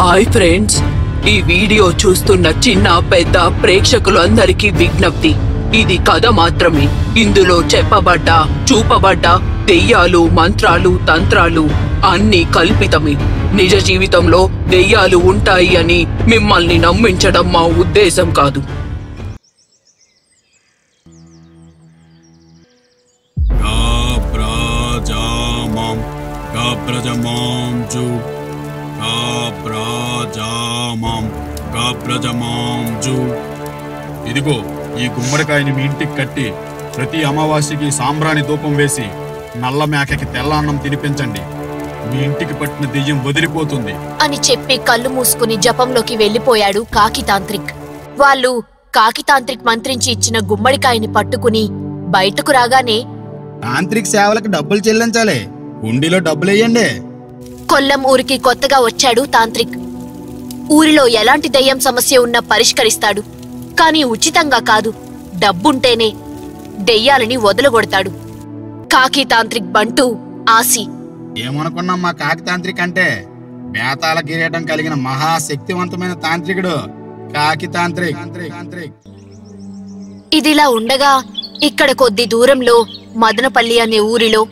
Hi friends ఈ video చూస్తున్న చిన్న పెద్ద ప్రేక్షకులందరికీ విజ్ఞప్తి. ఇది కథ మాత్రమే. ఇందులో చెప్పబడ్డ చూపబడ్డ దెయ్యాలు మంత్రాలు తంత్రాలు అన్ని కల్పితమే. నిజ జీవితంలో దెయ్యాలు ఉంటాయి అని మిమ్మల్ని నమ్మించడం మా ఉద్దేశం కాదు. ప్రజమాం Gabrajamam ఇదిగో ఈ గుమ్మడికాయని మీ ఇంటికి కట్టి ప్రతి అమావాస్యకి సాంబ్రాణి ధూపం వేసి నల్ల మేకకి తెల్ల తినిపించండి. మీ ఇంటికి పట్టిన దెయ్యం వదిలిపోతుంది. అని చెప్పి కళ్ళు మూసుకుని జపంలోకి వెళ్ళిపోయాడు కాకితాంత్రిక్. వాళ్ళు కాకితాంత్రిక్ మంత్రించి ఇచ్చిన గుమ్మడికాయని పట్టుకుని బయటకు రాగానే తాంత్రిక్ సేవలకు డబ్బులు చెల్లించాలి. హుండీలో డబ్బులు వేయండి. కొల్లం ఊరికి కొత్తగా వచ్చాడు తాంత్రిక్. ఊరిలో ఎలాంటి దయ్యం సమస్య ఉన్నా పరిష్కరిస్తాడు. కానీ ఉచితంగా కాదు డబ్బుంటేనే దెయ్యాలని వదలగొడతాడు. కాకి తాంత్రిక్ బంటూ ఆసి. ఏమనుకున్నాం మా కాకి తాంత్రిక్ అంటే? బేతాల కిరీటం కలిగిన మహాశక్తివంతమైన తాంత్రికుడు కాకి తాంత్రిక్ తాంత్రిక్. ఇదిలా ఉండగా ఇక్కడ కొద్ది దూరంలో మదనపల్లి అనే ఊరిలో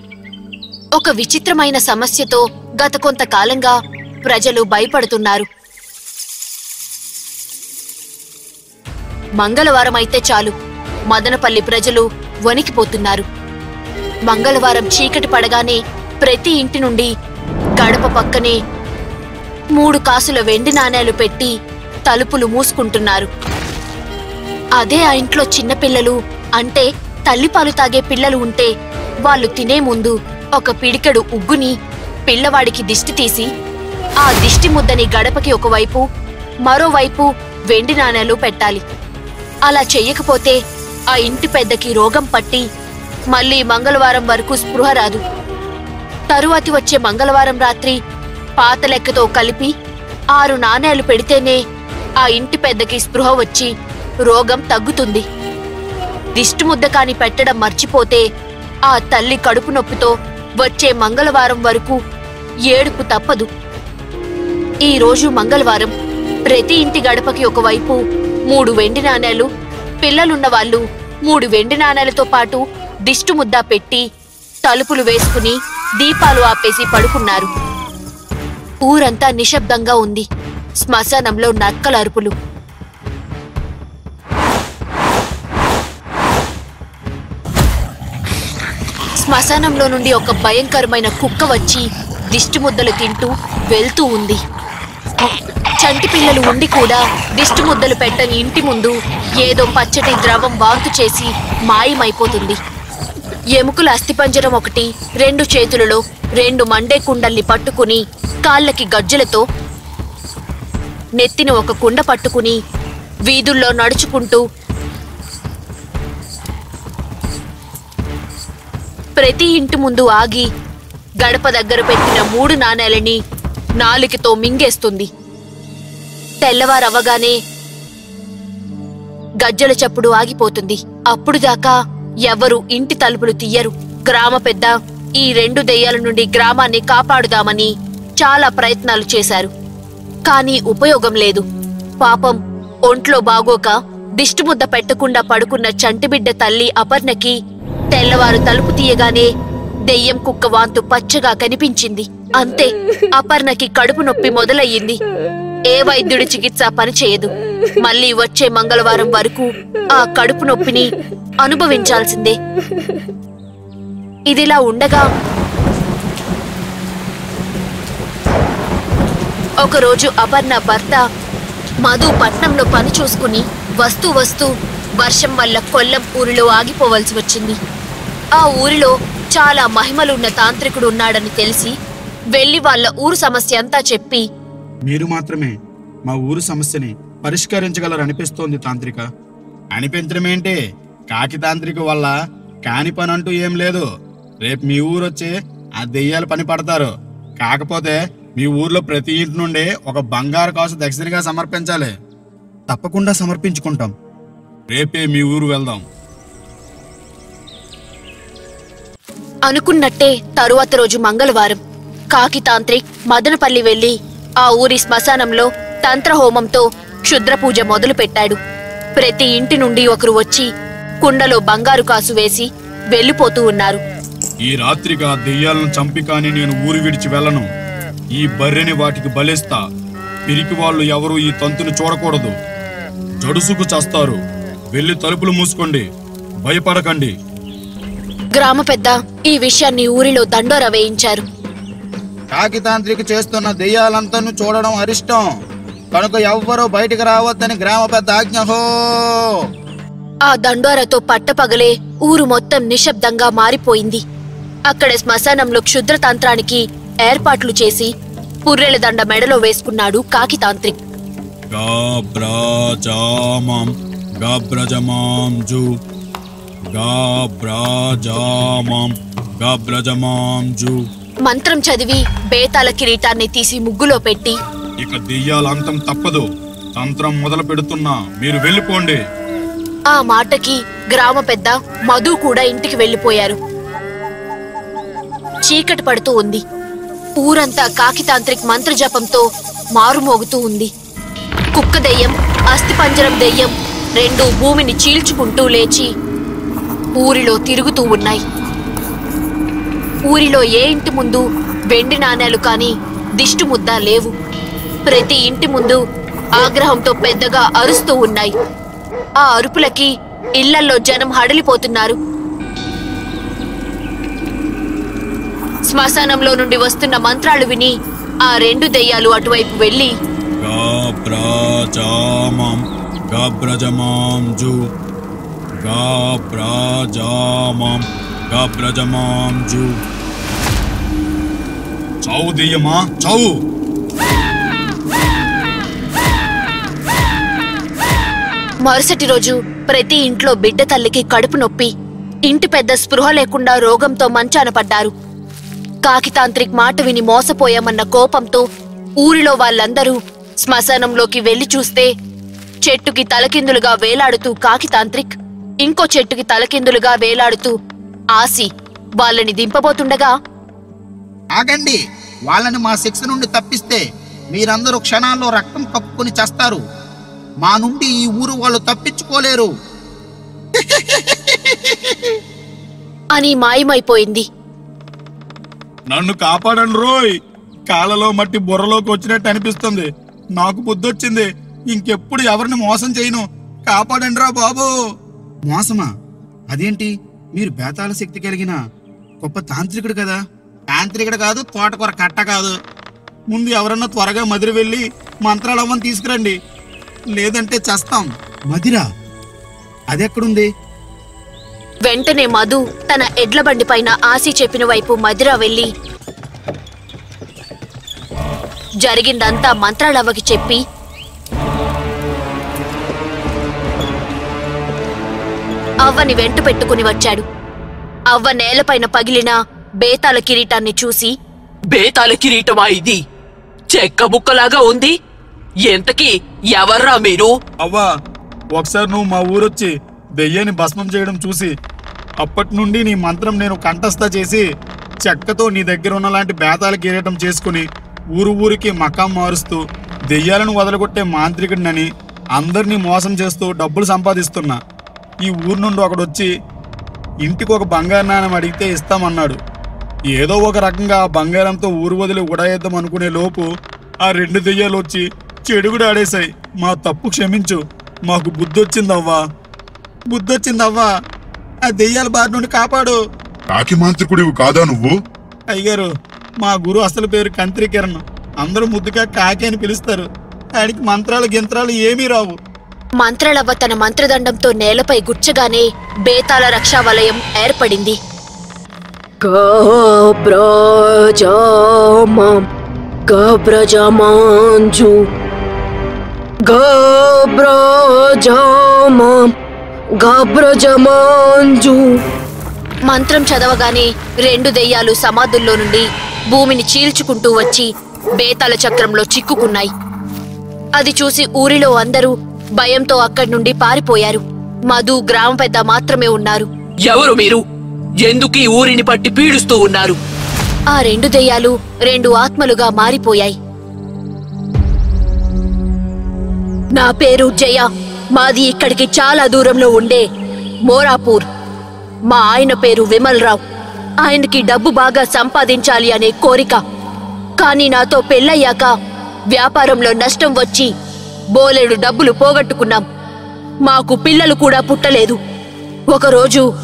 ఒక విచిత్రమైన సమస్యతో గత కొంతకాలంగా ప్రజలు భయపడుతున్నారు. మంగళవారం అయితే చాలు. మదనపల్లి ప్రజలు వణికిపోతున్నారు. మంగళవారం చీకటి పడగానే ప్రతి ఇంటి నుండి గడప పక్కనే మూడు కాసుల వెండి నాణేలు పెట్టి తలుపులు మూసుకుంటున్నారు. అదే ఆ ఇంట్లో చిన్నపిల్లలు అంటే తల్లిపాలు తాగే పిల్లలు ఉంటే వాళ్ళు తినే ముందు ఒక పిడికెడు ఉగ్గుని పిల్లవాడికి దిష్టి తీసి ఆ దిష్టి ముద్దని గడపకి ఒకవైపు మరోవైపు వెండి నాణేలు పెట్టాలి. అలా చెయ్యకపోతే ఆ ఇంటి పెద్దకి రోగం పట్టి మళ్ళీ మంగళవారం వరకు స్పృహ రాదు. తరువాతి వచ్చే మంగళవారం రాత్రి పాత లెక్కతో కలిపి ఆరు నాణేలు పెడితేనే ఆ ఇంటి పెద్దకి స్పృహ వచ్చి రోగం తగ్గుతుంది. దిష్టి ముద్ద కాని పెట్టడం మర్చిపోతే ఆ తల్లి కడుపు నొప్పితో వచ్చే మంగళవారం వరకు ఏడుపు తప్పదు. ఈ రోజు మంగళవారం ప్రతి ఇంటి గడపకి ఒకవైపు మూడు వెండి నాణేలు పిల్లలున్న వాళ్ళు మూడు వెండి నాణేలతో పాటు దిష్టి ముద్ద పెట్టి తలుపులు వేసుకుని దీపాలు ఆపేసి పడుకున్నారు. ఊరంతా నిశ్శబ్దంగా ఉంది. శ్మశానంలో నక్కలరుపులు శ్మశానంలో నుండి ఒక భయంకరమైన కుక్క వచ్చి దిష్టి ముద్దలు తింటూ వెళ్తూ ఉంది. చంటి పిల్లలు ఉండి కూడా దిష్టి ముద్దలు పెట్టని ఇంటి ముందు ఏదో పచ్చటి ద్రవం వాంతు చేసి మాయమైపోతుంది. ఎముకల అస్థిపంజరం ఒకటి రెండు చేతులలో రెండు మండే కుండల్ని పట్టుకుని కాళ్ళకి గజ్జలతో నెత్తిన ఒక కుండ పట్టుకుని వీధుల్లో నడుచుకుంటూ ప్రతి ఇంటి ముందు ఆగి గడప దగ్గర పెట్టిన మూడు నాణేలని నాలుకతో మింగేస్తుంది. తెల్లవారవ్వగానే గజ్జల చప్పుడు ఆగిపోతుంది. అప్పుడు దాకా ఎవరు ఇంటి తలుపులు తీయరు. గ్రామ పెద్ద ఈ రెండు దెయ్యాల నుండి గ్రామాన్ని కాపాడుదామని చాలా ప్రయత్నాలు చేశారు. కానీ ఉపయోగం లేదు. పాపం ఒంట్లో బాగోక దిష్టిముద్ద పెట్టకుండా పడుకున్న చంటిబిడ్డ తల్లి అపర్ణకి తెల్లవారు తలుపు తీయగానే దెయ్యం కుక్క వాంతు పచ్చగా కనిపించింది. అంతే అపర్ణకి కడుపు నొప్పి మొదలయ్యింది. ఏ వైద్యుడి చికిత్స పనిచేయదు మళ్ళీ వచ్చే మంగళవారం వరకు ఆ కడుపు నొప్పిని అనుభవించాల్సిందే. ఇదిలా ఉండగా ఒకరోజు అపర్ణ భర్త మధు పట్నంలో పని చూసుకుని వస్తూ వస్తూ వర్షం వల్ల కొల్లం ఊరిలో ఆగిపోవలసి వచ్చింది. ఆ ఊరిలో చాలా మహిమలున్న తాంత్రికుడు ఉన్నాడని తెలిసి వెళ్ళి వాళ్ళ ఊరు సమస్య అంతా చెప్పి మీరు మాత్రమే మా ఊరు సమస్యని పరిష్కరించగలరనిపిస్తోంది తాంత్రిక. అనిపించడమేంటి కాకి తాంత్రిక వల్ల కాని పని అంటూ ఏం లేదు. రేపు మీ ఊరు వచ్చి ఆ దెయ్యాలు పని పడతారు. కాకపోతే మీ ఊర్లో ప్రతి ఇంటి నుండి ఒక బంగారు కాసు దక్షిణగా సమర్పించాలి. తప్పకుండా సమర్పించుకుంటాం. రేపే మీ ఊరు వెళ్దాం. అనుకున్నట్టే తరువాత రోజు మంగళవారం కాకి తాంత్రిక్ మదనపల్లి వెళ్ళి ఆ ఊరి శ్మశానంలో తంత్రహోమంతో క్షుద్ర పూజ మొదలుపెట్టాడు. ప్రతి ఇంటి నుండి ఒకరు వచ్చి కుండలో బంగారు కాసు వేసి వెళ్ళిపోతూ ఉన్నారు. ఈ రాత్రిగా దెయ్యాలను చంపి కాని నేను ఊరు విడిచి వెళ్ళను. ఈ బర్రెని వాటికి బలిస్తా. పిరికి వాళ్ళు ఎవరు ఈ తంతుని చూడకూడదు. జడుసుకు చస్తారు. వెళ్ళి తలుపులు మూసుకోండి. భయపడకండి. గ్రామ పెద్ద ఈ విషయాన్ని ఊరిలో దండోర వేయించారు. కాకితాంత్రిక చేస్తున్న దెయ్యాలంతను చూడడం అరిష్టం. కనుక ఎవ్వరూ బయటికి రావద్దని గ్రామ పెద్ద ఆజ్ఞహో ఆ దండోరతో పట్టపగలే ఊరు మొత్తం నిశ్శబ్దంగా మారిపోయింది. అక్కడ శ్మశానంలో క్షుద్రతంత్రానికి ఏర్పాట్లు చేసి పుర్రెల దండ మెడలో వేసుకున్నాడు కాకితాంత్రిక్. మంత్రం చదివి బేతాల కిరీటాన్ని తీసి ముగ్గులో పెట్టి. ఇక దెయ్యాల అంతం తప్పదు. తంత్రం మొదలు పెడుతున్నా మీరు వెళ్ళిపోండి. ఆ మాటకి గ్రామ పెద్ద మధు కూడా ఇంటికి వెళ్ళిపోయారు చీకటి పడుతూ ఉంది. ఊరంతా కాకితాంత్రిక్ మంత్రజపంతో మారుమోగుతూ ఉంది. కుక్క దెయ్యం అస్థిపంజరం దెయ్యం రెండు భూమిని చీల్చుకుంటూ లేచి ఊరిలో తిరుగుతూ ఉన్నాయి. ఊరిలో ఏ ఇంటి ముందు వెండి నాణేలు కానీ దిష్టి ముద్ద లేవు. ప్రతి ఇంటి ముందు ఆగ్రహంతో పెద్దగా అరుస్తూ ఉన్నాయి. ఆ అరుపులకి ఇళ్ళల్లో జనం హడలిపోతున్నారు. శ్మశానంలో నుండి వస్తున్న మంత్రాలు విని ఆ రెండు దెయ్యాలు అటువైపు వెళ్ళి గాబ్రాజామం గాబ్రజమాం జు జు చావు దెయ్యమా చావు మరుసటి రోజు ప్రతి ఇంట్లో బిడ్డ తల్లికి కడుపు నొప్పి ఇంటి పెద్ద స్పృహ లేకుండా రోగంతో మంచాన పడ్డారు. కాకితాంత్రిక్ మాట విని మోసపోయామన్న కోపంతో ఊరిలో వాళ్ళందరూ శ్మశానంలోకి వెళ్ళి చూస్తే చెట్టుకి తలకిందులుగా వేలాడుతూ కాకితాంత్రిక్ ఇంకో చెట్టుకి తలకిందులుగా వేలాడుతూ ఆసి వాళ్ళని దింపబోతుండగా ఆగండి. వాళ్ళని మా శిక్ష నుండి తప్పిస్తే మీరందరూ క్షణాల్లో రక్తం కప్పుకొని చేస్తారు. మా నుండి ఈ ఊరు వాళ్ళు తప్పించుకోలేరు. అని మాయమైపోయింది. నన్ను కాపాడండి రోయ్. కాలలో మట్టి బుర్రలోకి వచ్చినట్టు అనిపిస్తుంది. నాకు బుద్ధొచ్చింది. ఇంకెప్పుడు ఎవరిని మోసం చేయను. కాపాడండి రా బాబు. మోసమా అదేంటి? మీరు బేతాల శక్తి కలిగిన గొప్ప తాంత్రికుడు కదా? తాంత్రికుడు కాదు తోటకూర కట్ట కాదు. ముందు ఎవరన్నా త్వరగా మధుర వెళ్ళి మంత్రాలవ్వని తీసుకురండి. లేదంటే చస్తాం. మదిర? అదెక్కడుంది? వెంటనే మధు తన ఎడ్ల బండి పైన ఆసి చెప్పిన వైపు మదిర వెళ్ళి జరిగిందంతా మంత్రాలవ్వకి చెప్పి అవ్వని వెంట పెట్టుకుని వచ్చాడు. అవ్వ నేలపైన పగిలిన బేతాల కిరీటాన్ని చూసి బేతాల కిరీటమా ఇది? చెక్క ముక్కలాగా ఉంది. ఎంతకీ ఎవర్రా మీరు? అవ్వా ఒకసారి నువ్వు మా ఊరొచ్చి దెయ్యాన్ని భస్మం చేయడం చూసి అప్పటి నుండి నీ మంత్రం నేను కంఠస్థ చేసి చెక్కతో నీ దగ్గర ఉన్న లాంటి బేతాల కిరీటం చేసుకుని ఊరు ఊరికి మకాం మారుస్తూ దెయ్యాలను వదలగొట్టే మాంత్రికుడినని అందరినీ మోసం చేస్తూ డబ్బులు సంపాదిస్తున్నా. ఈ ఊరు నుండి ఒకడొచ్చి ఇంటికి ఒక బంగారు నాణెం అడిగితే ఇస్తామన్నాడు. ఏదో ఒక రకంగా ఆ బంగారంతో ఊరు వదిలి ఉడాయేద్దాం అనుకునే లోపు ఆ రెండు దెయ్యాలు వచ్చి చెడుగుడు ఆడేశాయి. మా తప్పు క్షమించు. మాకు బుద్ధొచ్చిందవ్వా. బుద్ధొచ్చిందవ్వా. ఆ దెయ్యాల బారి నుండి కాపాడు. కాకి మాంత్రికుడివి కాదా నువ్వు? అయ్యగారు మా గురు అసలు పేరు కంత్రికిరణ్. అందరూ ముద్దుగా కాకి అని పిలుస్తారు. ఆడికి మంత్రాలు గింత్రాలు ఏమీ రావు. మంత్రలవ్వ తన మంత్రదండంతో నేలపై గుచ్చగానే బేతాల రక్షా వలయం ఏర్పడింది. మంత్రం చదవగానే రెండు దెయ్యాలు సమాధుల్లో నుండి భూమిని చీల్చుకుంటూ వచ్చి బేతాల చక్రంలో చిక్కుకున్నాయి అది చూసి ఊరిలో అందరూ భయంతో అక్కడి నుండి పారిపోయారు. మధు గ్రామ పెద్ద మాత్రమే ఉన్నారు. ఎవరు మీరు? ఎందుకు ఈ ఊరిని పట్టి పీడుస్తూ ఉన్నారు? ఆ రెండు దెయ్యాలు రెండు ఆత్మలుగా మారిపోయాయి. నా పేరు జయ. మాది ఇక్కడికి చాలా దూరంలో ఉండే మోరాపూర్. మా ఆయన పేరు విమల్ రావు ఆయనకి డబ్బు బాగా సంపాదించాలి అనే కోరిక. కానీ నాతో పెళ్ళయ్యాక వ్యాపారంలో నష్టం వచ్చి బోలెడు డబ్బులు పోగొట్టుకున్నాం. మాకు పిల్లలు కూడా పుట్టలేదు. ఒకరోజు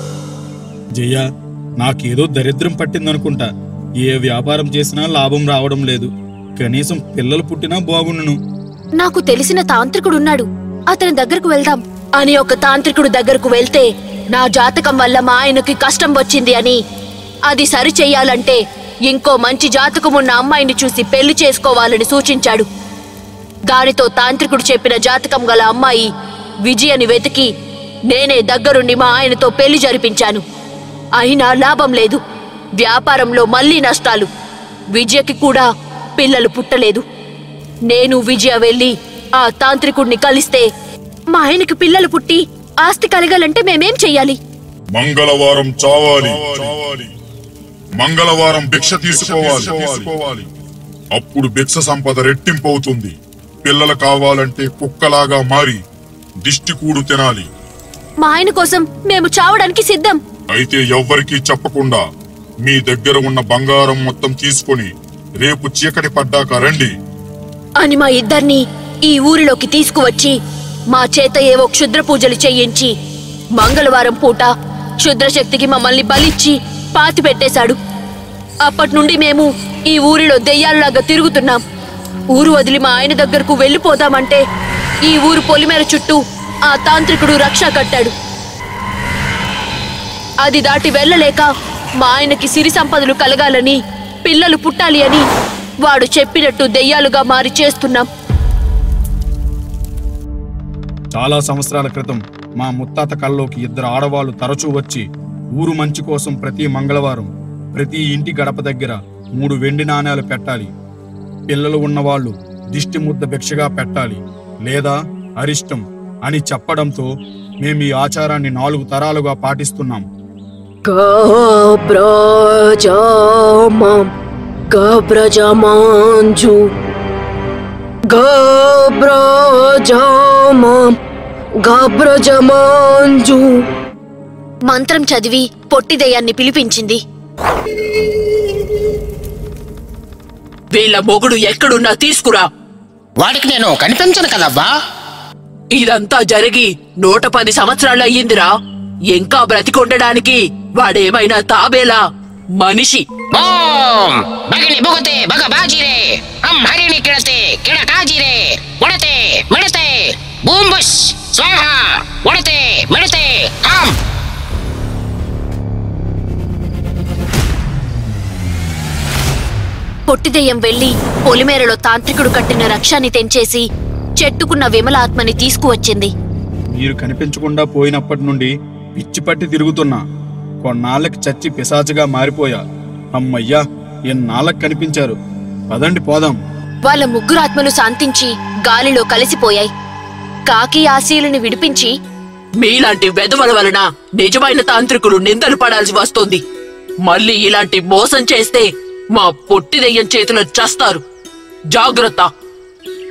జయ నాకేదో దరిద్రం పట్టిందనుకుంటా. ఏ వ్యాపారం చేసినా లాభం రావడం లేదు. కనీసం పిల్లలు పుట్టినా బాగుండును. నాకు తెలిసిన తాంత్రికుడున్నాడు. అతని దగ్గరకు వెళ్దాం. అని ఒక తాంత్రికుడు దగ్గరకు వెళ్తే నా జాతకం వల్ల మా ఆయనకి కష్టం వచ్చింది అని. అది సరి చెయ్యాలంటే ఇంకో మంచి జాతకం ఉన్న అమ్మాయిని చూసి పెళ్ళి చేసుకోవాలని సూచించాడు. దానితో తాంత్రికుడు చెప్పిన జాతకం గల అమ్మాయి విజయని వెతికి నేనే దగ్గరుండి మా ఆయనతో పెళ్ళి జరిపించాను. అయినా లాభం లేదు. వ్యాపారంలో మళ్ళీ నష్టాలు. విజయకి కూడా పిల్లలు పుట్టలేదు. నేను విజయ వెళ్ళి ఆ తాంత్రికుడిని కలిస్తే మా ఆయనకి పిల్లలు పుట్టి ఆస్తి కలగాలంటే మేమేం చెయ్యాలి? మంగళవారం చావాలి. మంగళవారం భిక్ష తీసుకోవాలి. అప్పుడు భిక్ష సంపద రెట్టింపు అవుతుంది పిల్లలు కావాలంటే కుక్కలాగా మారి దిష్టి కూడు తినాలి. మా ఆయన కోసం మేము చావడానికి సిద్ధం. అయితే ఎవ్వరికీ చెప్పకుండా మీ దగ్గర ఉన్న బంగారం మొత్తం తీసుకొని రేపు చీకటి పడ్డాక రండి. అని మా ఇద్దరిని ఈ ఊరిలోకి తీసుకువచ్చి మా చేత ఏవో క్షుద్ర పూజలు చేయించి మంగళవారం పూట క్షుద్రశక్తికి మమ్మల్ని బలిచ్చి పాతి పెట్టేశాడు అప్పటి నుండి మేము ఈ ఊరిలో దెయ్యాల్లాగా తిరుగుతున్నాం. ఊరు వదిలి మా ఆయన దగ్గరకు వెళ్ళిపోదామంటే ఈ ఊరు పొలిమేర చుట్టూ ఆ తాంత్రికుడు రక్ష కట్టాడు. అది దాటి వెళ్ళలేక మా ఆయనకి సిరి సంపదలు కలగాలని పిల్లలు పుట్టాలి అని వాడు చెప్పినట్టు దెయ్యాలుగా మారి చేస్తున్నాం. చాలా సంవత్సరాల క్రితం మా ముత్తాత కల్లోకి ఇద్దరు ఆడవాళ్ళు తరచూ వచ్చి ఊరు మంచి కోసం ప్రతి మంగళవారం ప్రతి ఇంటి గడప దగ్గర మూడు వెండి నాణేలు పెట్టాలి. పిల్లలు ఉన్నవాళ్ళు దిష్టి ముద్ద భిక్షగా పెట్టాలి లేదా అరిష్టం అని చెప్పడంతో మేము ఈ ఆచారాన్ని నాలుగు తరాలుగా పాటిస్తున్నాం. గబ్రజమం గబ్రజమాంజు గబ్రజమం గబ్రజమాంజు మంత్రం చదివి పొట్టి దెయ్యాన్ని పిలిపించింది. వీళ్ళ మొగుడు ఎక్కడున్నా తీసుకురా. వాడికి నేను కనిపించను కదవ్వా ఇదంతా జరిగి నూట పది సంవత్సరాలు అయ్యిందిరా. ఇంకా బ్రతికొండడానికి వాడేమైనా తాబేలా మనిషి. ఓం! బగిని బుగతే బగ బాజిరే. అం హరిణి కిడతే కిడ కాజిరే ఉడతే మిడతే బూంబుస్ స్వాహ. ఉడతే మిడతే హం. పొట్టి దెయ్యం వెళ్ళి పొలిమేరలో తాంత్రికుడు కట్టిన రక్షాన్ని తెంచేసి చెట్టుకున్న విమలాత్మని తీసుకువచ్చింది. మీరు కనిపించకుండా పోయినప్పటి నుండి పిచ్చి పట్టి తిరుగుతున్నా. కొన్నాళ్ళకి చచ్చి పిశాచుగా మారిపోయా. అమ్మయ్యా ఎన్నాళ్ళకి కనిపించారు? పదండి పోదాం. వాళ్ళ ముగ్గురు ఆత్మలు శాంతించి గాలిలో కలిసిపోయాయి. కాకి ఆశీలని విడిపించి మీలాంటి వెధవల వలన నిజమైన తాంత్రికులు నిందలు పడాల్సి వస్తుంది. మళ్ళీ ఇలాంటి మోసం చేస్తే మా పొట్టి దెయ్యం చేతిలో చస్తారు. జాగ్రత్త.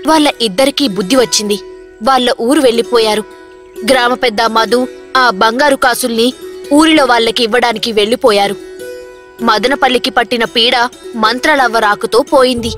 వాళ్ళ ఇద్దరికీ బుద్ధి వచ్చింది. వాళ్ళ ఊరు వెళ్ళిపోయారు గ్రామ పెద్ద మధు ఆ బంగారు కాసుల్ని ఊరిలో వాళ్ళకి ఇవ్వడానికి వెళ్ళిపోయారు మదనపల్లికి పట్టిన పీడ మంత్రలవ్వ రాకుతో పోయింది.